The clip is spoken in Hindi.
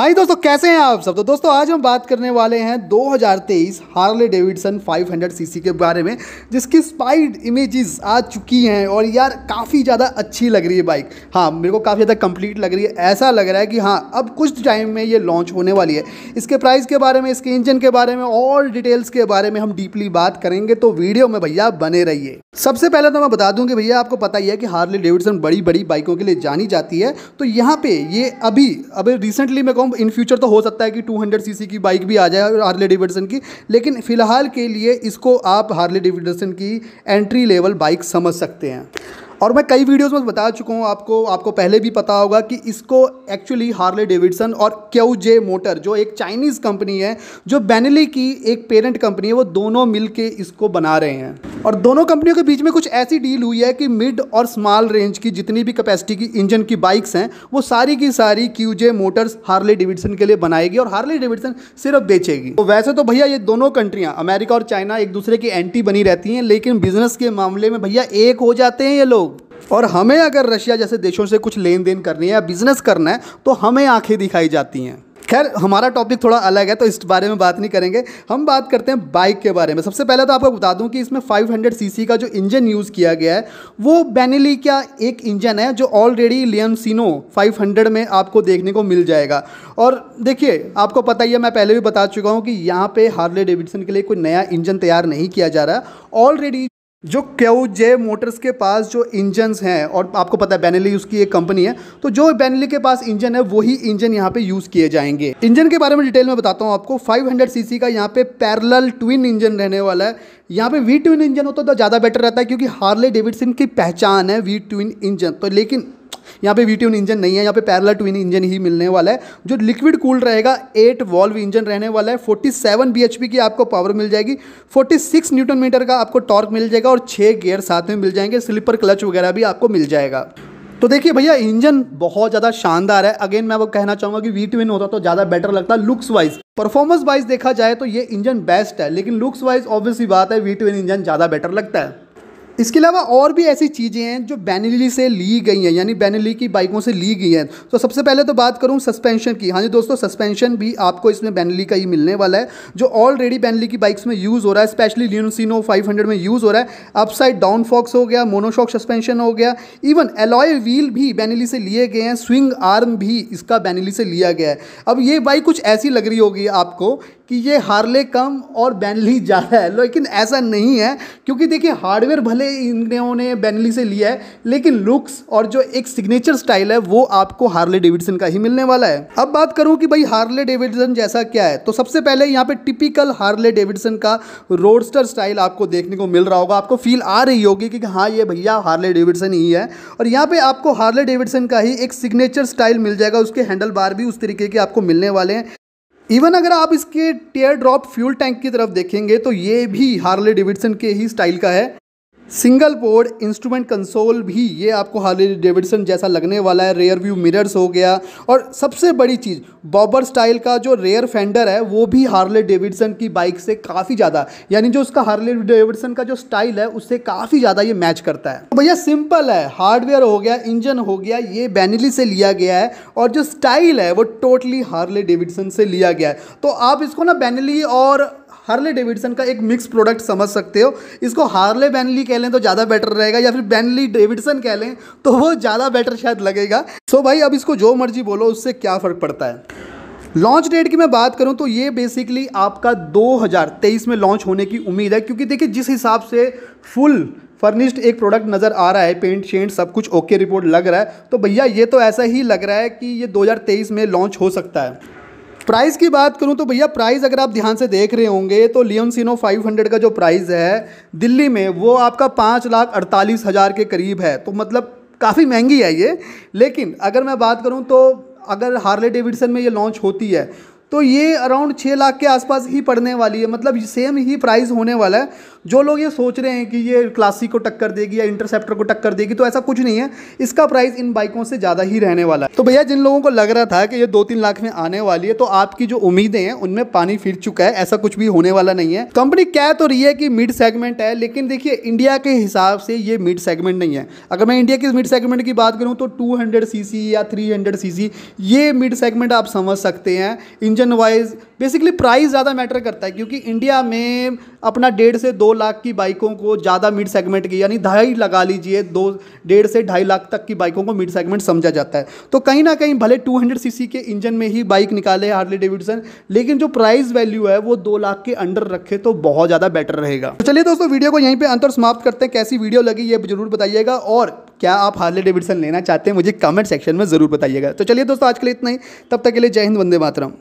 हाय दोस्तों, कैसे हैं आप सब? तो दोस्तों, आज हम बात करने वाले हैं 2023 हार्ले डेविडसन 500 सीसी के बारे में, जिसकी स्पाइड इमेजेस आ चुकी हैं और यार काफ़ी ज़्यादा अच्छी लग रही है बाइक। हाँ मेरे को काफ़ी ज़्यादा कंप्लीट लग रही है। ऐसा लग रहा है कि हाँ अब कुछ टाइम में ये लॉन्च होने वाली है। इसके प्राइस के बारे में, इसके इंजन के बारे में, और डिटेल्स के बारे में हम डीपली बात करेंगे। तो वीडियो में भैया बने रहिए। सबसे पहले तो मैं बता दूँ कि भैया, आपको पता ही है कि हार्ले डेविडसन बड़ी बड़ी बाइकों के लिए जानी जाती है। तो यहाँ पे ये अभी अभी रिसेंटली मैं कहूँ इन फ्यूचर तो हो सकता है कि 200 सीसी की बाइक भी आ जाए हार्ले डेविडसन की, लेकिन फ़िलहाल के लिए इसको आप हार्ले डेविडसन की एंट्री लेवल बाइक समझ सकते हैं। और मैं कई वीडियोस में बता चुका हूँ आपको आपको पहले भी पता होगा कि इसको एक्चुअली हार्ले डेविडसन और क्यू जे मोटर जो एक चाइनीज़ कंपनी है, जो बैनली की एक पेरेंट कंपनी है, वो दोनों मिल इसको बना रहे हैं। और दोनों कंपनियों के बीच में कुछ ऐसी डील हुई है कि मिड और स्मॉल रेंज की जितनी भी कैपेसिटी की इंजन की बाइक्स हैं, वो सारी की सारी Q J motors Harley Davidson के लिए बनाएगी और हार्ले डेविडसन सिर्फ़ बेचेगी। तो वैसे तो भैया ये दोनों कंट्रियाँ अमेरिका और चाइना एक दूसरे की एंटी बनी रहती हैं, लेकिन बिज़नेस के मामले में भैया एक हो जाते हैं ये लोग। और हमें अगर रशिया जैसे देशों से कुछ लेन देन करनी है या बिज़नेस करना है तो हमें आँखें दिखाई जाती हैं। खैर, हमारा टॉपिक थोड़ा अलग है तो इस बारे में बात नहीं करेंगे। हम बात करते हैं बाइक के बारे में। सबसे पहले तो आपको बता दूँ कि इसमें 500 सीसी का जो इंजन यूज़ किया गया है, वो बेनिली का एक इंजन है, जो ऑलरेडी लियनसिनो 500 में आपको देखने को मिल जाएगा। और देखिए, आपको पता ही है, मैं पहले भी बता चुका हूँ कि यहाँ पे हार्ले डेविडसन के लिए कोई नया इंजन तैयार नहीं किया जा रहा ऑलरेडी जो क्यू जे मोटर्स के पास जो इंजन्स हैं, और आपको पता है बैनली उसकी एक कंपनी है तो जो बैनली के पास इंजन है, वही इंजन यहाँ पे यूज़ किए जाएँगे। इंजन के बारे में डिटेल में बताता हूँ आपको 500 सीसी का यहाँ पे पैरेलल ट्विन इंजन रहने वाला है। यहाँ पे वी ट्विन इंजन होता तो ज़्यादा बेटर रहता है, क्योंकि हार्ले डेविडसन की पहचान है वी ट्विन इंजन तो लेकिन यहाँ पे वी ट्यून इंजन नहीं है, यहाँ पे पैरल ट्विन इंजन ही मिलने वाला है, जो लिक्विड कूल्ड रहेगा एट वॉल्व इंजन रहने वाला है 47 सेवन बी की आपको पावर मिल जाएगी 46 न्यूटन मीटर का आपको टॉर्क मिल जाएगा और छः गेयर साथ में मिल जाएँगे स्लीपर क्लच वगैरह भी आपको मिल जाएगा। तो देखिए भैया इंजन बहुत ज़्यादा शानदार है। अगेन मैं वो कहना चाहूँगा कि वी ट्विन होता तो ज़्यादा बेटर लगता लुक्स वाइज परफॉर्मेंस वाइज देखा जाए तो ये इंजन बेस्ट है, लेकिन लुक्स वाइज ऑब्वियसली बात है वी ट्विन इंजन ज़्यादा बेटर लगता है। इसके अलावा और भी ऐसी चीज़ें हैं जो बैनली से ली गई हैं, यानी बैनली की बाइकों से ली गई हैं। तो सबसे पहले तो बात करूँ सस्पेंशन की। हाँ जी दोस्तों सस्पेंशन भी आपको इसमें बैनली का ही मिलने वाला है, जो ऑलरेडी बैनली की बाइक्स में यूज़ हो रहा है स्पेशली लियोसिनो 500 में यूज़ हो रहा है। अपसाइड डाउन फॉक्स हो गया मोनोशॉक सस्पेंशन हो गया इवन एलॉय व्हील भी बैनली से लिए गए हैं स्विंग आर्म भी इसका बैनली से लिया गया है। अब ये बाइक कुछ ऐसी लग रही होगी आपको कि ये हार्ले कम और बैनली ज़्यादा है, लेकिन ऐसा नहीं है, क्योंकि देखिए हार्डवेयर भले इन्होंने बैनली से लिया है, लेकिन लुक्स और जो एक सिग्नेचर स्टाइल है, वो आपको हार्ले डेविडसन का ही मिलने वाला है। अब बात करूँ कि भाई हार्ले डेविडसन जैसा क्या है तो सबसे पहले यहाँ पे टिपिकल हार्ले डेविडसन का रोडस्टर स्टाइल आपको देखने को मिल रहा होगा। आपको फील आ रही होगी कि हाँ ये भैया हार्ले डेविडसन ही है। और यहाँ पे आपको हार्ले डेविडसन का ही एक सिग्नेचर स्टाइल मिल जाएगा, उसके हैंडल बार भी उस तरीके के आपको मिलने वाले हैं। इवन अगर आप इसके टेयर ड्रॉप फ्यूल टैंक की तरफ़ देखेंगे तो ये भी हार्ले डेविडसन के ही स्टाइल का है। सिंगल बोर्ड इंस्ट्रूमेंट कंसोल भी ये आपको हार्ले डेविडसन जैसा लगने वाला है। रेयर व्यू मिरर्स हो गया। और सबसे बड़ी चीज़ बॉबर स्टाइल का जो रेयर फेंडर है, वो भी हार्ले डेविडसन की बाइक से काफ़ी ज़्यादा, यानी जो उसका हार्ले डेविडसन का जो स्टाइल है, उससे काफ़ी ज़्यादा ये मैच करता है। तो भैया सिंपल है। हार्डवेयर हो गया इंजन हो गया, ये बैनली से लिया गया है। और जो स्टाइल है, वो टोटली हार्ले डेविडसन से लिया गया है। तो आप इसको ना बैनली और हार्ले डेविडसन का एक मिक्स प्रोडक्ट समझ सकते हो। इसको हार्ले बैनली कह लें तो ज़्यादा बेटर रहेगा, या फिर बैनली डेविडसन कह लें तो वो ज़्यादा बेटर शायद लगेगा। सो so भाई, अब इसको जो मर्ज़ी बोलो, उससे क्या फ़र्क पड़ता है? लॉन्च डेट की मैं बात करूँ तो ये बेसिकली आपका 2023 में लॉन्च होने की उम्मीद है, क्योंकि देखिए जिस हिसाब से फुल फर्निश्ड एक प्रोडक्ट नज़र आ रहा है पेंट शेंट सब कुछ ओके रिपोर्ट लग रहा है तो भैया ये तो ऐसा ही लग रहा है कि ये 2023 में लॉन्च हो सकता है। प्राइस की बात करूँ तो भैया प्राइस अगर आप ध्यान से देख रहे होंगे तो लियोन सीनो 500 का जो प्राइस है, दिल्ली में, वो आपका पाँच लाख अड़तालीस हज़ार के करीब है। तो मतलब काफ़ी महँगी है ये। लेकिन अगर मैं बात करूँ तो अगर हार्ले डेविडसन में ये लॉन्च होती है तो ये अराउंड छः लाख के आसपास ही पड़ने वाली है। मतलब सेम ही प्राइस होने वाला है। जो लोग ये सोच रहे हैं कि ये क्लासिक को टक्कर देगी या इंटरसेप्टर को टक्कर देगी तो ऐसा कुछ नहीं है। इसका प्राइस इन बाइकों से ज़्यादा ही रहने वाला है। तो भैया, जिन लोगों को लग रहा था कि ये दो तीन लाख में आने वाली है तो आपकी जो उम्मीदें हैं, उनमें पानी फिर चुका है, ऐसा कुछ भी होने वाला नहीं है। कंपनी कह तो रही है कि मिड सेगमेंट है, लेकिन देखिए इंडिया के हिसाब से ये मिड सेगमेंट नहीं है। अगर मैं इंडिया की मिड सेगमेंट की बात करूँ तो टू सीसी या थ्री सीसी ये मिड सेगमेंट आप समझ सकते हैं। इंजन वाइज बेसिकली प्राइस ज़्यादा मैटर करता है, क्योंकि इंडिया में अपना डेढ़ से दो लाख की बाइकों को ज़्यादा मिड सेगमेंट की, यानी ढाई लगा लीजिए, दो, डेढ़ से ढाई लाख तक की बाइकों को मिड सेगमेंट समझा जाता है। तो कहीं ना कहीं भले 200 सीसी के इंजन में ही बाइक निकाले हार्ली डेविडसन लेकिन जो प्राइस वैल्यू है वो दो लाख के अंडर रखे तो बहुत ज़्यादा बेटर रहेगा। तो चलिए दोस्तों, वीडियो को यहीं पर अंतर समाप्त करते हैं। कैसी वीडियो लगी ये ज़रूर बताइएगा, और क्या आप हार्ले डेविडसन लेना चाहते हैं मुझे कमेंट सेक्शन में ज़रूर बताइएगा। तो चलिए दोस्तों, आज के लिए इतना ही। तब तक के लिए जय हिंद, वंदे मातरम।